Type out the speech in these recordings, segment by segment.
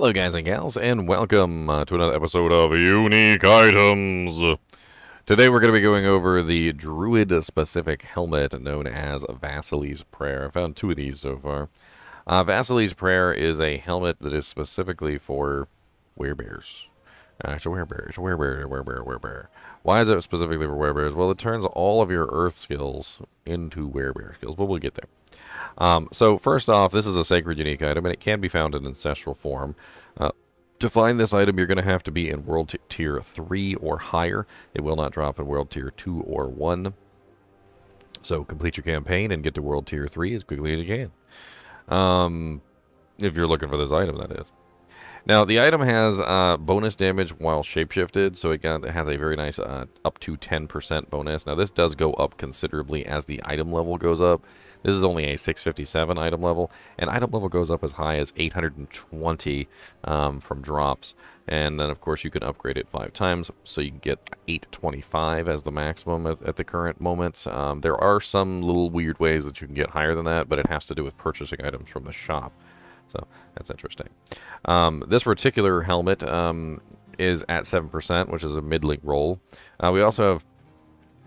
Hello, guys and gals, and welcome uh, to another episode of Unique Items. Today, we're going to be going over the Druid-specific helmet known as Vasily's Prayer. I found two of these so far. Uh, Vasily's Prayer is a helmet that is specifically for werebears. Uh, it's a werebear, it's a werebear, werebear, werebear. Why is it specifically for werebears? Well, it turns all of your earth skills into werebear skills, but we'll get there. Um, so first off, this is a sacred unique item, and it can be found in ancestral form. Uh, to find this item, you're going to have to be in World Tier 3 or higher. It will not drop in World Tier 2 or 1. So complete your campaign and get to World Tier 3 as quickly as you can. Um, if you're looking for this item, that is. Now, the item has uh, bonus damage while shapeshifted, so it, got, it has a very nice uh, up to 10% bonus. Now, this does go up considerably as the item level goes up. This is only a 657 item level, and item level goes up as high as 820 um, from drops. And then, of course, you can upgrade it five times, so you can get 825 as the maximum at, at the current moment. Um, there are some little weird ways that you can get higher than that, but it has to do with purchasing items from the shop. So that's interesting. Um, this particular helmet um, is at 7%, which is a middling roll. Uh, we also have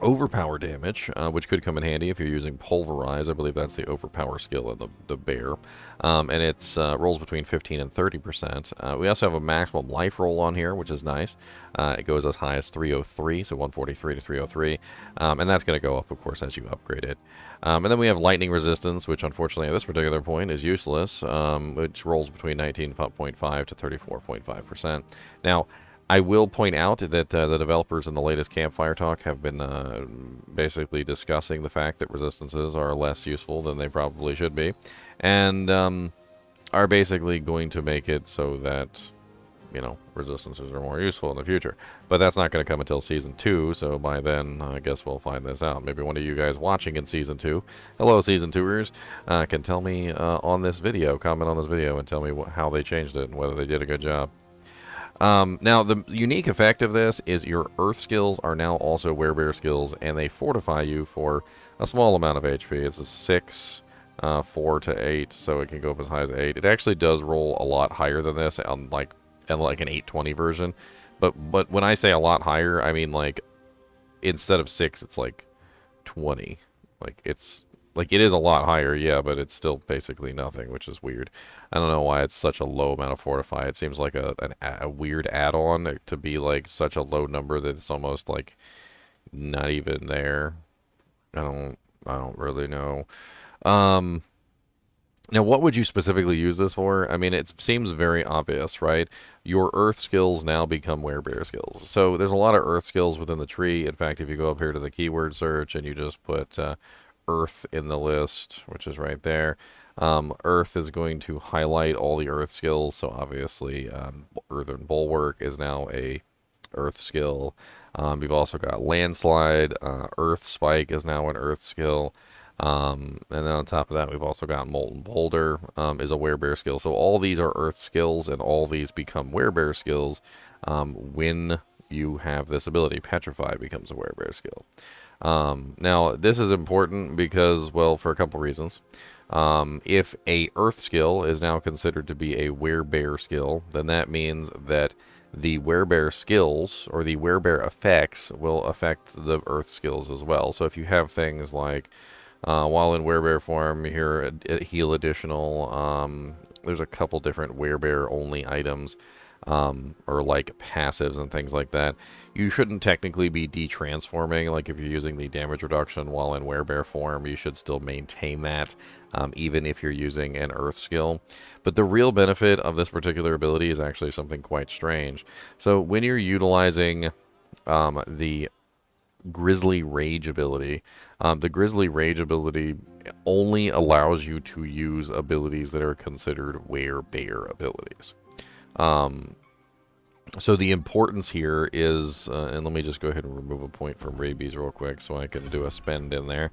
overpower damage, uh, which could come in handy if you're using Pulverize. I believe that's the overpower skill of the, the bear. Um, and it uh, rolls between 15 and 30%. Uh, we also have a maximum life roll on here, which is nice. Uh, it goes as high as 303, so 143 to 303. Um, and that's going to go up, of course, as you upgrade it. Um, and then we have lightning resistance, which unfortunately at this particular point is useless, um, which rolls between 19.5 to 34.5%. Now, I will point out that uh, the developers in the latest Campfire Talk have been uh, basically discussing the fact that resistances are less useful than they probably should be, and um, are basically going to make it so that, you know, resistances are more useful in the future. But that's not going to come until Season 2, so by then, I guess we'll find this out. Maybe one of you guys watching in Season 2, hello Season 2ers, uh, can tell me uh, on this video, comment on this video, and tell me how they changed it and whether they did a good job. Um, now, the unique effect of this is your earth skills are now also werebear skills, and they fortify you for a small amount of HP. It's a 6, uh, 4 to 8, so it can go up as high as 8. It actually does roll a lot higher than this on like, on like an 820 version. But, but when I say a lot higher, I mean like instead of 6, it's like 20. Like it's like, it is a lot higher, yeah, but it's still basically nothing, which is weird. I don't know why it's such a low amount of Fortify. It seems like a, an, a weird add-on to be, like, such a low number that it's almost, like, not even there. I don't, I don't really know. Um... Now, what would you specifically use this for? I mean, it seems very obvious, right? Your earth skills now become werebear skills. So there's a lot of earth skills within the tree. In fact, if you go up here to the keyword search and you just put uh, Earth in the list, which is right there. Um, Earth is going to highlight all the Earth skills, so obviously um, Earthen Bulwark is now a Earth skill. Um, we've also got Landslide, uh, Earth Spike is now an Earth skill. Um, and then on top of that, we've also got Molten Boulder um, is a Werebear skill. So all these are Earth skills, and all these become Werebear skills um, when you have this ability. Petrify becomes a Werebear skill. Um, now, this is important because, well, for a couple reasons. Um, if a Earth skill is now considered to be a Werebear skill, then that means that the Werebear skills or the Werebear effects will affect the Earth skills as well. So if you have things like, uh, while in Werebear form, here heal additional. Um, there's a couple different Werebear only items um, or like passives and things like that. You shouldn't technically be detransforming, like if you're using the damage reduction while in werebear form, you should still maintain that, um, even if you're using an earth skill. But the real benefit of this particular ability is actually something quite strange. So when you're utilizing um, the Grizzly Rage ability, um, the Grizzly Rage ability only allows you to use abilities that are considered werebear abilities. Um, so the importance here is, uh, and let me just go ahead and remove a point from rabies real quick so I can do a spend in there.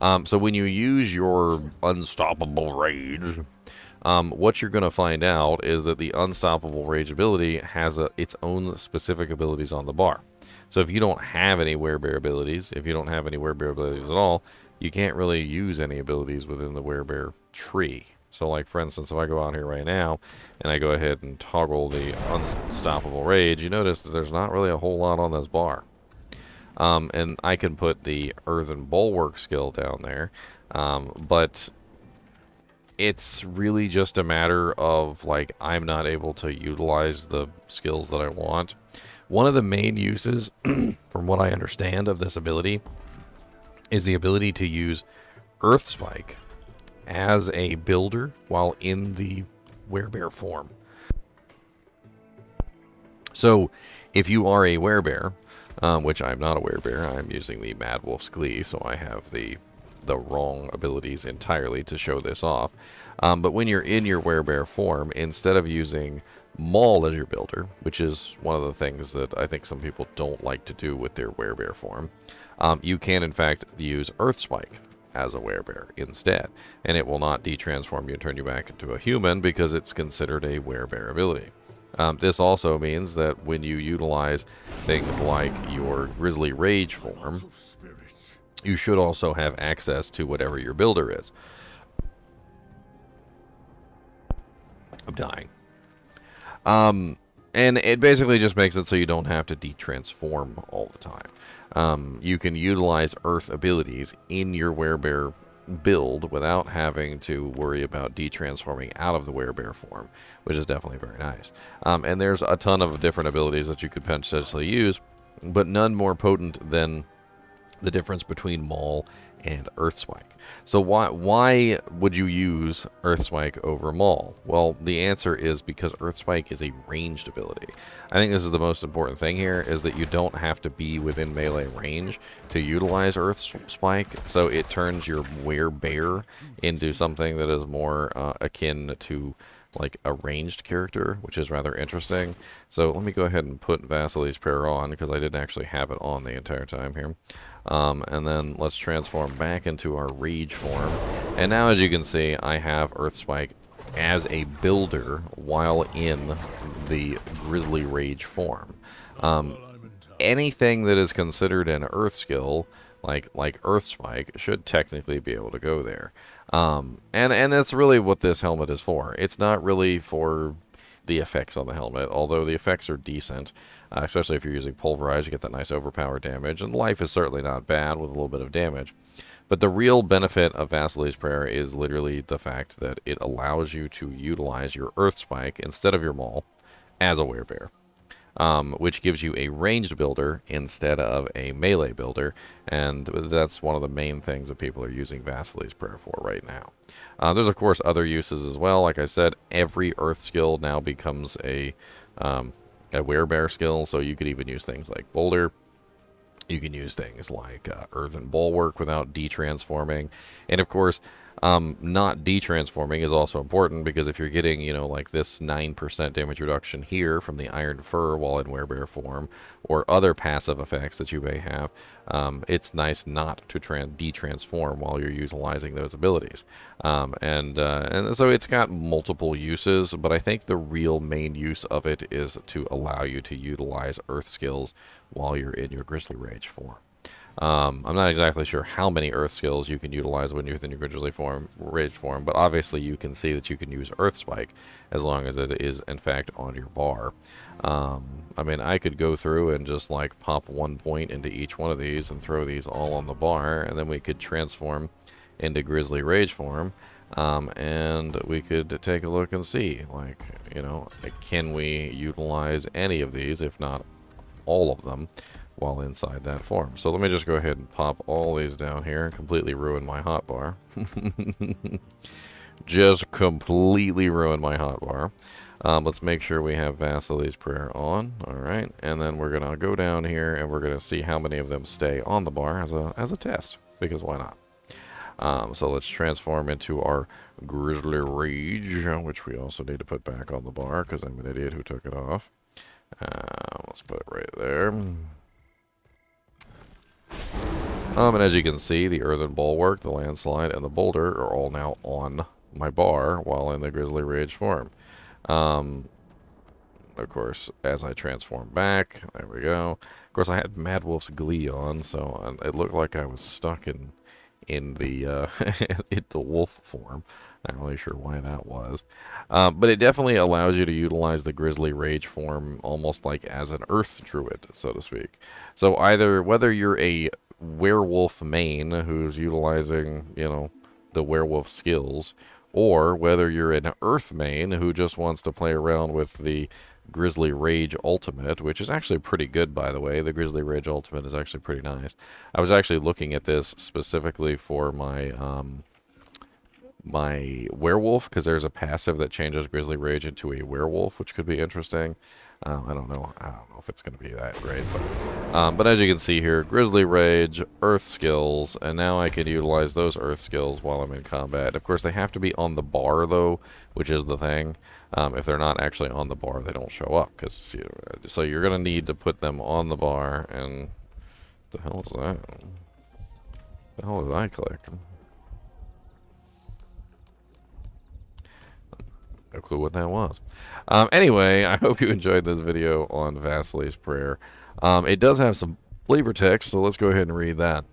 Um, so when you use your unstoppable rage, um, what you're going to find out is that the unstoppable rage ability has a, its own specific abilities on the bar. So if you don't have any werebear abilities, if you don't have any werebear abilities at all, you can't really use any abilities within the werebear tree. So like for instance, if I go out here right now and I go ahead and toggle the unstoppable rage, you notice that there's not really a whole lot on this bar. Um, and I can put the earthen bulwark skill down there. Um, but it's really just a matter of like I'm not able to utilize the skills that I want. One of the main uses, from what I understand of this ability, is the ability to use Earth Spike as a builder while in the werebear form. So, if you are a werebear, um, which I'm not a werebear, I'm using the Mad Wolf's Glee, so I have the the wrong abilities entirely to show this off. Um, but when you're in your werebear form, instead of using Maul as your builder, which is one of the things that I think some people don't like to do with their werebear form, um, you can in fact use Earth Spike as a werebear instead, and it will not detransform you and turn you back into a human because it's considered a werebear ability. Um, this also means that when you utilize things like your Grizzly Rage form, you should also have access to whatever your builder is. I'm dying. Um, and it basically just makes it so you don't have to detransform all the time. Um, you can utilize Earth abilities in your Werebear build without having to worry about detransforming out of the werebear form, which is definitely very nice. Um, and there's a ton of different abilities that you could potentially use, but none more potent than the difference between Maul and Earthspike. So why why would you use Earthspike over Maul? Well, the answer is because Earthspike is a ranged ability. I think this is the most important thing here is that you don't have to be within melee range to utilize Earthspike, so it turns your Werebear into something that is more uh, akin to like a ranged character, which is rather interesting. So let me go ahead and put Vasily's Prayer on because I didn't actually have it on the entire time here. Um, and then let's transform back into our Rage form. And now, as you can see, I have Earth Spike as a builder while in the Grizzly Rage form. Um, anything that is considered an Earth skill, like like Earth Spike, should technically be able to go there. Um, and and that's really what this helmet is for. It's not really for the effects on the helmet, although the effects are decent uh, especially if you're using Pulverize, you get that nice overpower damage, and life is certainly not bad with a little bit of damage. But the real benefit of Vasily's Prayer is literally the fact that it allows you to utilize your Earth Spike instead of your Maul as a Werebear. Um, which gives you a ranged builder instead of a melee builder, and that's one of the main things that people are using Vasily's Prayer for right now. Uh, there's, of course, other uses as well. Like I said, every Earth skill now becomes a um, a werebear skill, so you could even use things like Boulder. You can use things like uh, Earthen Bulwark without detransforming. And of course, um, not detransforming is also important because if you're getting, you know, like this 9% damage reduction here from the Iron Fur while in Werebear form, or other passive effects that you may have, um, it's nice not to tran detransform while you're utilizing those abilities. Um, and, uh, and so it's got multiple uses, but I think the real main use of it is to allow you to utilize Earth skills while you're in your Grizzly Rage form. Um, I'm not exactly sure how many Earth skills you can utilize when you're within your Grizzly form, Rage form, but obviously you can see that you can use Earth Spike as long as it is, in fact, on your bar. Um, I mean, I could go through and just, like, pop one point into each one of these and throw these all on the bar, and then we could transform into Grizzly Rage form, um, and we could take a look and see, like, you know, can we utilize any of these, if not all of them, while inside that form. So let me just go ahead and pop all these down here and completely ruin my hotbar. just completely ruin my hotbar. Um, let's make sure we have Vasily's Prayer on. All right, and then we're gonna go down here and we're gonna see how many of them stay on the bar as a as a test because why not? Um, so let's transform into our Grizzly Rage, which we also need to put back on the bar because I'm an idiot who took it off. Uh, let's put it right there. Um, and as you can see, the earthen bulwark, the landslide, and the boulder are all now on my bar while in the Grizzly Rage form. Um, of course, as I transform back, there we go. Of course, I had Mad Wolf's Glee on, so it looked like I was stuck in in the uh, in the wolf form. Not really sure why that was. Um, but it definitely allows you to utilize the Grizzly Rage form almost like as an Earth Druid, so to speak. So either, whether you're a werewolf main who's utilizing, you know, the werewolf skills, or whether you're an Earth main who just wants to play around with the Grizzly Rage Ultimate, which is actually pretty good, by the way. The Grizzly Rage Ultimate is actually pretty nice. I was actually looking at this specifically for my um, my werewolf because there's a passive that changes Grizzly Rage into a werewolf, which could be interesting. Um, I don't know. I don't know if it's going to be that great, but um, but as you can see here, Grizzly Rage, Earth skills, and now I can utilize those Earth skills while I'm in combat. Of course, they have to be on the bar though, which is the thing. Um, if they're not actually on the bar, they don't show up. Cause you, so you're going to need to put them on the bar. And the hell is that? The hell did I click? Clue what that was. Um, anyway, I hope you enjoyed this video on Vasily's Prayer. Um, it does have some flavor text, so let's go ahead and read that.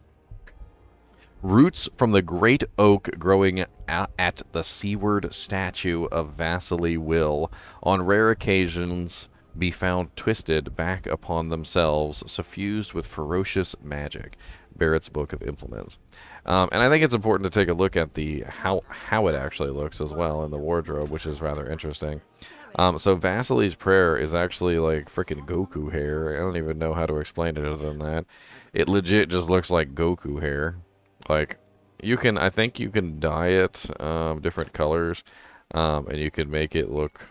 Roots from the great oak growing at the seaward statue of Vasily will, on rare occasions, be found twisted back upon themselves, suffused with ferocious magic. Barrett's Book of Implements. Um, and I think it's important to take a look at the how how it actually looks as well in the wardrobe, which is rather interesting. Um, so Vasily's prayer is actually like freaking Goku hair. I don't even know how to explain it other than that. It legit just looks like Goku hair. Like you can, I think you can dye it um, different colors, um, and you can make it look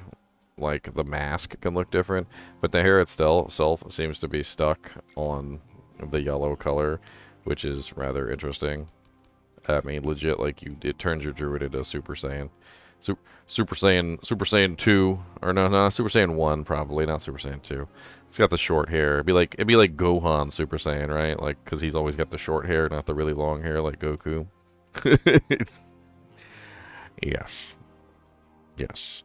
like the mask can look different. But the hair itself seems to be stuck on the yellow color, which is rather interesting. I mean, legit, like you, it turns your druid into Super Saiyan. Super, Super Saiyan, Super Saiyan 2, or no, no, Super Saiyan 1 probably, not Super Saiyan 2. It's got the short hair. It'd be like, it'd be like Gohan Super Saiyan, right? Like, because he's always got the short hair, not the really long hair like Goku. yes. Yes.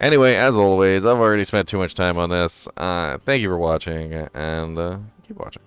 Anyway, as always, I've already spent too much time on this. Uh, thank you for watching, and uh, keep watching.